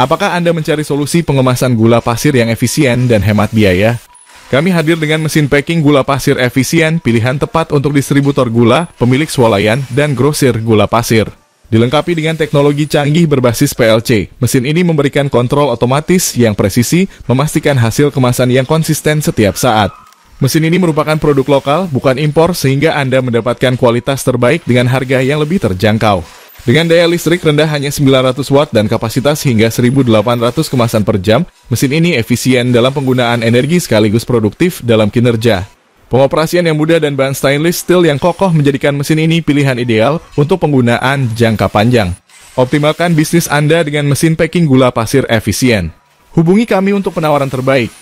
Apakah Anda mencari solusi pengemasan gula pasir yang efisien dan hemat biaya? Kami hadir dengan mesin packing gula pasir efisien, pilihan tepat untuk distributor gula, pemilik swalayan, dan grosir gula pasir. Dilengkapi dengan teknologi canggih berbasis PLC, mesin ini memberikan kontrol otomatis yang presisi, memastikan hasil kemasan yang konsisten setiap saat. Mesin ini merupakan produk lokal, bukan impor, sehingga Anda mendapatkan kualitas terbaik dengan harga yang lebih terjangkau. Dengan daya listrik rendah hanya 900 watt dan kapasitas hingga 1800 kemasan per jam, mesin ini efisien dalam penggunaan energi sekaligus produktif dalam kinerja. Pengoperasian yang mudah dan bahan stainless steel yang kokoh menjadikan mesin ini pilihan ideal untuk penggunaan jangka panjang. Optimalkan bisnis Anda dengan mesin packing gula pasir efisien. Hubungi kami untuk penawaran terbaik.